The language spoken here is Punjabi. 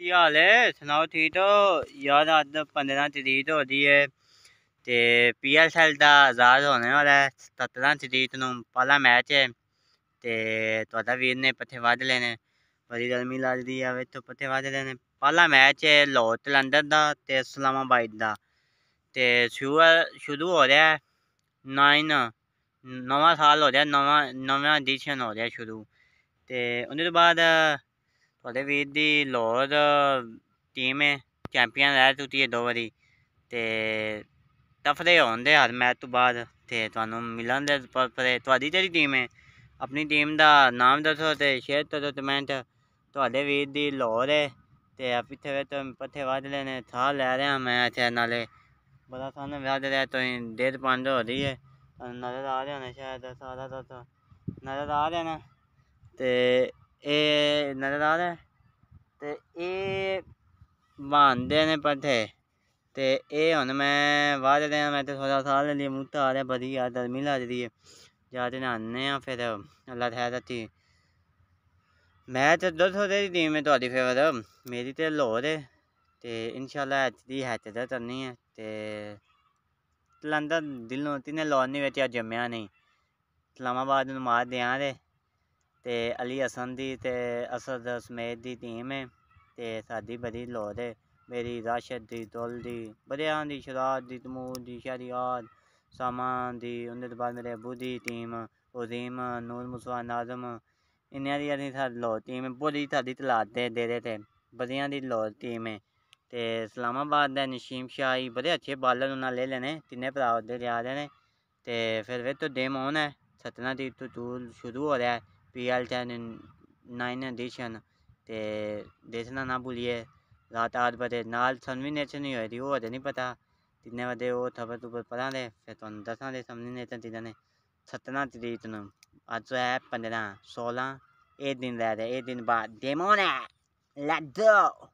ਕੀ ਹਾਲ ਹੈ? ਸੁਣਾਓ, ਠੀਕ ਹੋ? ਯਾਰ, ਅੱਜ 15 ਤਰੀਕ ਹੋ ਰਹੀ ਹੈ ਤੇ ਪੀਐਸਐਲ ਦਾ ਆਜ਼ਾਦ ਹੋਣੇ ਵਾਲਾ ਹੈ। 17 ਤਰੀਕ ਨੂੰ ਪਹਿਲਾ ਮੈਚ ਹੈ ਤੇ ਤੁਹਾਡਾ ਵੀਰ ਨੇ ਪੱਥੇ ਵੱਧ ਲੈਣੇ ਬੜੀ ਗਰਮੀ ਲੱਗਦੀ ਆ ਵਿੱਚ ਪੱਥੇ ਵੱਧ ਲੈਣੇ ਪਹਿਲਾ ਮੈਚ ਹੈ ਲਾਹੌਰ ਤਲੰਦਰ ਦਾ ਤੇ ਇਸਲਾਮਾਬਾਦ ਦਾ ਤੇ ਸ਼ੁਰੂ ਸ਼ੁਰੂ ਹੋ ਰਿਹਾ 9 ਨਵਾਂ ਸਾਲ ਹੋ ਰਿਹਾ, ਨਵਾਂ ਨਵਾਂ ਐਡੀਸ਼ਨ ਹੋ ਰਿਹਾ ਸ਼ੁਰੂ। ਤੇ ਉਹਦੇ ਤੋਂ ਬਾਅਦ ਤੁਹਾਡੇ ਵੀਰ ਦੀ ਲਾਹੌਰ ਟੀਮ ਹੈ ਚੈਂਪੀਅਨ ਰਹਿ ਚੁੱਕੀ ਹੈ ਦੋ ਵਾਰੀ ਤੇ ਤਫਰੇ ਹੁੰਦੇ ਹਰ ਮੈਚ ਤੋਂ ਬਾਅਦ ਤੇ ਤੁਹਾਨੂੰ ਮਿਲਣ ਦੇ ਪਰੇ ਤੁਹਾਡੀ ਜਿਹੜੀ ਟੀਮ ਹੈ, ਆਪਣੀ ਟੀਮ ਦਾ ਨਾਮ ਦੱਸੋ ਤੇ ਸ਼ੇਅਰ ਕਰੋ ਕਮੈਂਟ ਤੁਹਾਡੇ ਵੀਰ ਦੀ ਲਾਹੌਰ ਹੈ ਤੇ ਪਿੱਛੇ ਵਿੱਚ ਪੱਥੇ ਵੱਧ ਲੈਣੇ ਥਾਂ ਲੈ ਰਿਹਾ ਮੈਂ ਇੱਥੇ ਨਾਲੇ। ਬੜਾ ਸਾਨੂੰ ਵੱਧ ਰਿਹਾ, ਤੁਸੀਂ ਡੇਢ ਪੰਜ ਹੋ ਰਹੀ ਹੈ। ਨਜ਼ਰ ਆ ਰਿਹਾ ਨਾ ਸ਼ਾਇਦ ਸਾਰਾ ਦਾ ਨਜ਼ਰ ਆ ਰਿਹਾ ਨਾ ਤੇ ਇਹ ਨਜ਼ਰ ਆ ਰਿਹਾ ਤੇ ਇਹ ਬਣਦੇ ਨੇ ਪੱਠੇ ਤੇ ਇਹ ਹੁਣ ਮੈਂ ਵਾਦ ਰਿਹਾ, ਮੈਂ ਤੇ ਥੋੜਾ ਸਾਹ ਲੈ ਲਈ ਮੂੰਹ ਆ ਰਿਹਾ ਬੜੀ ਆ ਗਰਮੀ ਲੱਗਦੀ ਹੈ। ਜਾ ਤੇ ਨਹਾਉਂਦੇ ਆ ਫਿਰ, ਅੱਲਾ ਠਹਿਰ ਰੱਖੀ। ਮੈਂ ਤੇ ਦੱਸੋ ਦੀ ਟੀਮ ਹੈ ਤੁਹਾਡੀ ਫੇਵਰ ਮੇਰੀ ਤੇ ਲਾਹੌਰ ਹੈ ਤੇ ਇਨਸ਼ਾਅੱਲਾ ਐਚ ਦੀ ਹੈਚ ਦਾ ਕਰਨੀ ਹੈ ਤੇ ਲੰਦਰ ਦਿਲ ਤਿੰਨੇ ਲਾਹੌਰ ਨਹੀਂ ਵਿੱਚ ਜੰਮਿਆ ਨਹੀਂ। ਇਸਲਾਮਾਬਾਦ ਨੂੰ ਮਾਰ ਦਿਆਂ ਦੇ ਤੇ ਅਲੀ ਹਸਨ ਦੀ ਤੇ ਅਸਦ ਸਮੇਤ ਦੀ ਟੀਮ ਹੈ ਤੇ ਸਾਡੀ ਬੜੀ ਲਾਹੌਰ ਹੈ ਮੇਰੀ ਰਾਸ਼ਦ ਦੀ ਦੁਲ ਦੀ ਬੜਿਆਂ ਦੀ ਸ਼ਰਾਦ ਦੀ ਤਮੂਦ ਦੀ ਸ਼ਰੀਆਤ ਸਾਮਾਨ ਦੀ ਉਹਦੇ ਤੋਂ ਬਾਅਦ ਮੇਰੇ ਅਬੂ ਦੀ ਟੀਮ ਉਜ਼ੀਮ ਨੂਰ ਮੁਸਵਾ ਨਾਜ਼ਮ ਇੰਨਿਆਂ ਦੀ ਅਸੀਂ ਸਾਡੀ ਲਾਹੌਰ ਟੀਮ ਪੂਰੀ ਸਾਡੀ ਤਲਾਤ ਦੇ ਦੇ ਦੇ ਤੇ ਬੜਿਆਂ ਦੀ ਲਾਹੌਰ ਟੀਮ ਹੈ ਤੇ ਇਸਲਾਮਾਬਾਦ ਦਾ ਨਸ਼ੀਮ ਸ਼ਾਹੀ ਬੜੇ ਅੱਛੇ ਬਾਲਰ ਉਹਨਾਂ ਲੈ ਲੈਣੇ ਤਿੰਨੇ ਭਰਾ ਉਹਦੇ ਜਾ ਰਹੇ ਨੇ ਤੇ ਫਿਰ ਵਿੱਚ ਡੇਮ ਆਨ ਹੈ ਸਤਨਾ ਦੀ ਟੂਰ ਸ਼ੁਰੂ ਹੋ ਰਿਹਾ પીઆરટીઆની નાઇન એડિશન ते देखना ना भूलिए रात आठ बजे नाल सनमिनेशन ही होएगी होर नहीं पता किन्ने बजे ओह् खबर तुबर पढ़ा दे फिर तुहानू दस्सां दे सनमिनेशन चीजां ने सत्रह तरीक न अज्ज ऐ पंदरां सोलां एह् दिन रह गए एह् दिन बाद डेमोन ऐ लेट्स गो